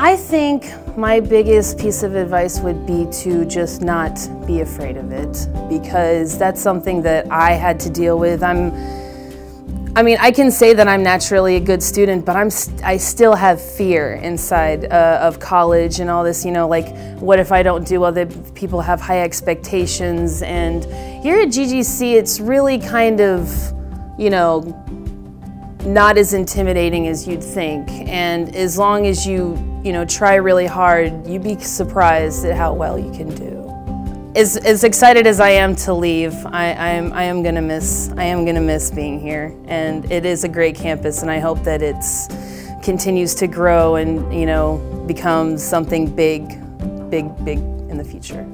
I think my biggest piece of advice would be to just not be afraid of it because that's something that I had to deal with. I'm I mean, I can say that I'm naturally a good student, but I'm st I still have fear inside uh, of college and all this, you know, like what if I don't do well, that people have high expectations and here at GGC it's really kind of, you know, not as intimidating as you'd think. And as long as you, you know, try really hard, you'd be surprised at how well you can do. As, as excited as I am to leave, I, I, am, I am gonna miss, I am gonna miss being here. And it is a great campus and I hope that it's continues to grow and, you know, becomes something big, big, big in the future.